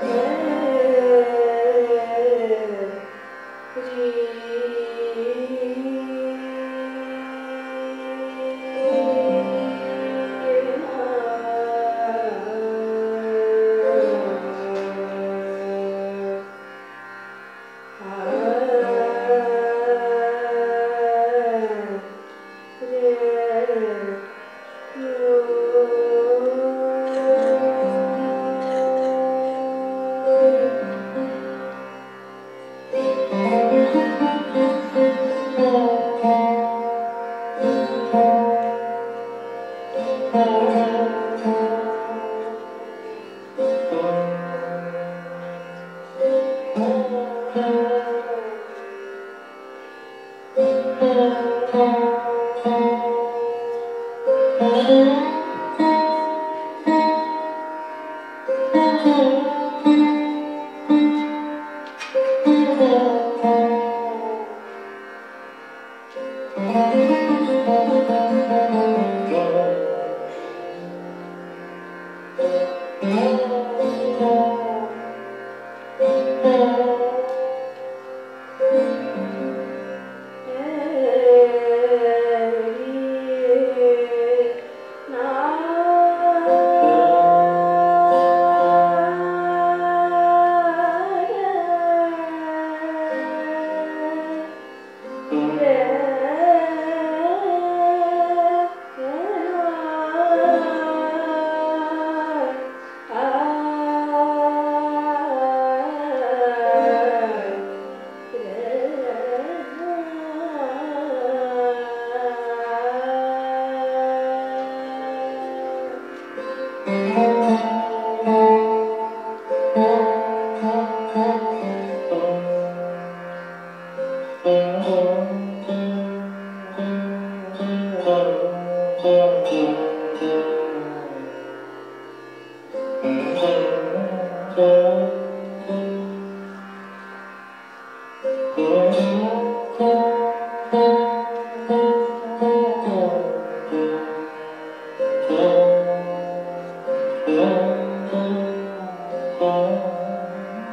Yeah. Música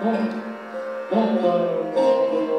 Oh, oh, oh, oh, oh.